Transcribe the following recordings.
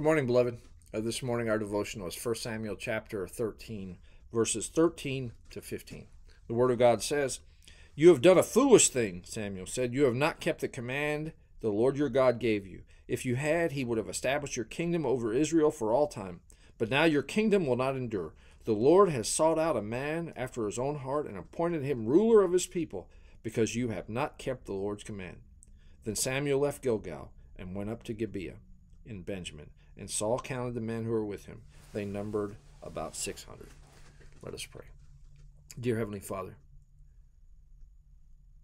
Good morning, beloved. Uh, this morning, our devotion was 1 Samuel chapter 13, verses 13 to 15. The Word of God says, You have done a foolish thing, Samuel said. You have not kept the command the Lord your God gave you. If you had, he would have established your kingdom over Israel for all time. But now your kingdom will not endure. The Lord has sought out a man after his own heart and appointed him ruler of his people, because you have not kept the Lord's command. Then Samuel left Gilgal and went up to Gibeah in Benjamin, and Saul counted the men who were with him. They numbered about 600. Let us pray. Dear Heavenly Father,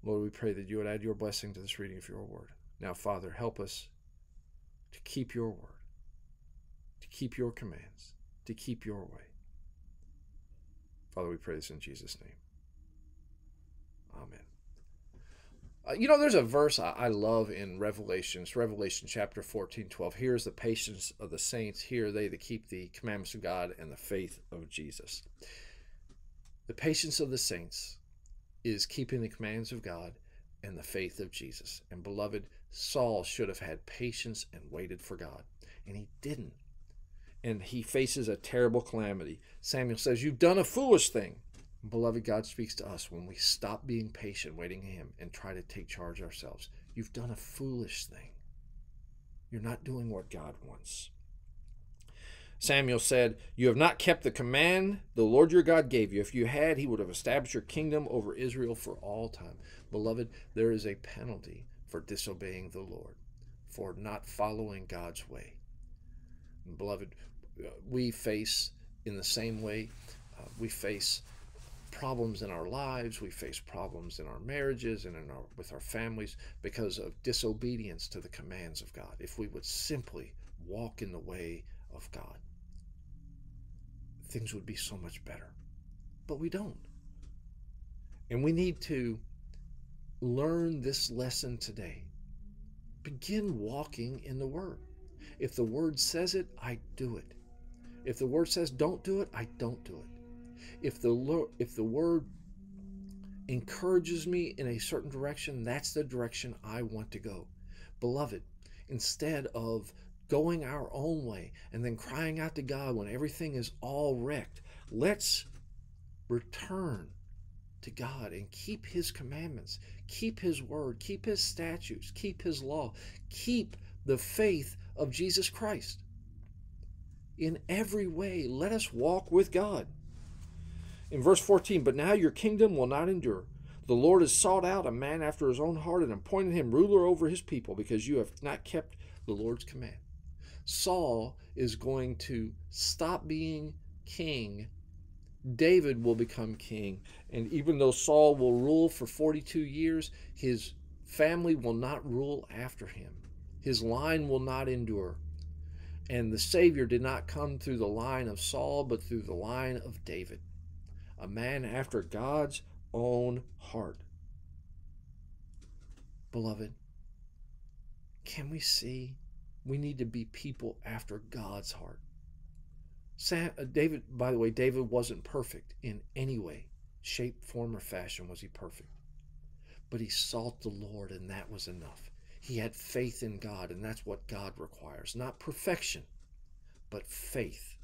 Lord, we pray that you would add your blessing to this reading of your word. Now, Father, help us to keep your word, to keep your commands, to keep your way. Father, we pray this in Jesus' name. Uh, you know, there's a verse I, I love in Revelations, Revelation chapter 14, 12. Here's the patience of the saints. Here are they that keep the commandments of God and the faith of Jesus. The patience of the saints is keeping the commands of God and the faith of Jesus. And beloved, Saul should have had patience and waited for God, and he didn't and he faces a terrible calamity. Samuel says, You've done a foolish thing. Beloved, God speaks to us when we stop being patient, waiting Him, and try to take charge ourselves. You've done a foolish thing. You're not doing what God wants. Samuel said, You have not kept the command the Lord your God gave you. If you had, he would have established your kingdom over Israel for all time. Beloved, there is a penalty for disobeying the Lord, for not following God's way. Beloved, we face in the same way. Uh, we face problems in our lives. We face problems in our marriages and in our, with our families because of disobedience to the commands of God. If we would simply walk in the way of God, things would be so much better. But we don't. And we need to learn this lesson today. Begin walking in the Word. If the Word says it, I do it. If the word says don't do it, I don't do it. If the if the word encourages me in a certain direction, that's the direction I want to go. Beloved, instead of going our own way and then crying out to God when everything is all wrecked, let's return to God and keep His commandments, keep His word, keep His statutes, keep His law, keep the faith of Jesus Christ in every way. Let us walk with God. In verse 14, but now your kingdom will not endure. The Lord has sought out a man after his own heart and appointed him ruler over his people because you have not kept the Lord's command. Saul is going to stop being king. David will become king. And even though Saul will rule for 42 years, his family will not rule after him. His line will not endure. And the Savior did not come through the line of Saul, but through the line of David, a man after God's own heart. Beloved, can we see we need to be people after God's heart? Sam, uh, David, by the way, David wasn't perfect in any way, shape, form, or fashion was he perfect. But he sought the Lord, and that was enough. He had faith in God, and that's what God requires. Not perfection, but faith.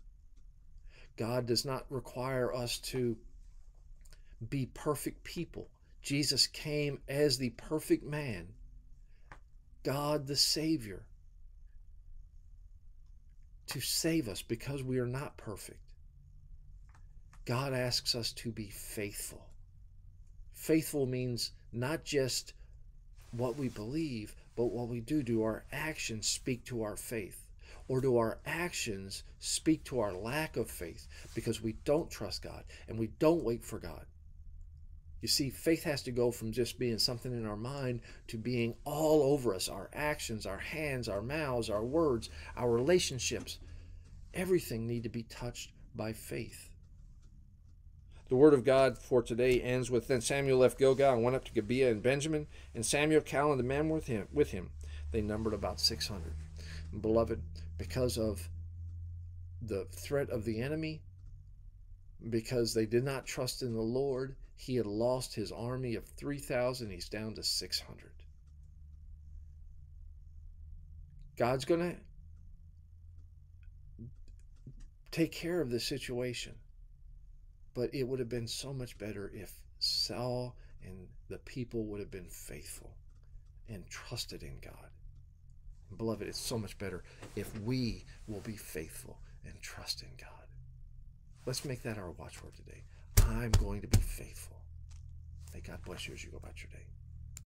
God does not require us to be perfect people. Jesus came as the perfect man, God the Savior, to save us because we are not perfect. God asks us to be faithful. Faithful means not just what we believe, but what we do. Do our actions speak to our faith? Or do our actions speak to our lack of faith because we don't trust God and we don't wait for God? You see, faith has to go from just being something in our mind to being all over us our actions, our hands, our mouths, our words, our relationships. Everything need to be touched by faith. The word of God for today ends with Then Samuel left Gilgal and went up to Gibeah and Benjamin, and Samuel counted the men with him. With him, they numbered about six hundred. Beloved, because of the threat of the enemy, because they did not trust in the Lord, he had lost his army of three thousand. He's down to six hundred. God's going to take care of the situation. But it would have been so much better if Saul and the people would have been faithful and trusted in God. Beloved, it's so much better if we will be faithful and trust in God. Let's make that our watchword today. I'm going to be faithful. May God bless you as you go about your day.